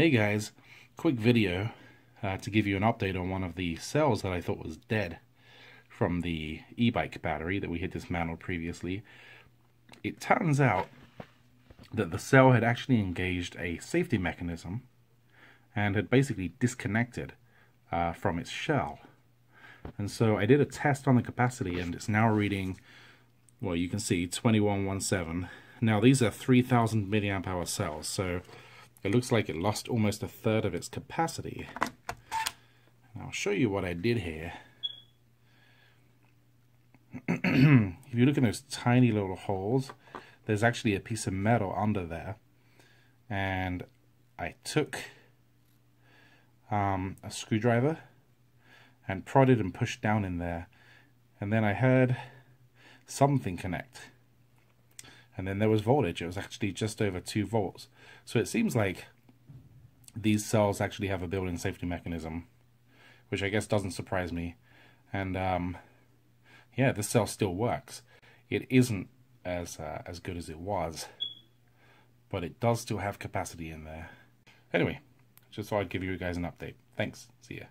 Hey guys, quick video uh, to give you an update on one of the cells that I thought was dead from the e-bike battery that we had dismantled previously. It turns out that the cell had actually engaged a safety mechanism and had basically disconnected uh, from its shell. And so I did a test on the capacity and it's now reading, well you can see 2117. Now these are 3000 milliamp hour cells, so it looks like it lost almost a third of its capacity. And I'll show you what I did here. if you look in those tiny little holes, there's actually a piece of metal under there. And I took um, a screwdriver and prodded and pushed down in there. And then I heard something connect and then there was voltage. It was actually just over 2 volts. So it seems like these cells actually have a built-in safety mechanism, which I guess doesn't surprise me. And um, yeah, this cell still works. It isn't as uh, as good as it was, but it does still have capacity in there. Anyway, just thought I'd give you guys an update. Thanks. See ya.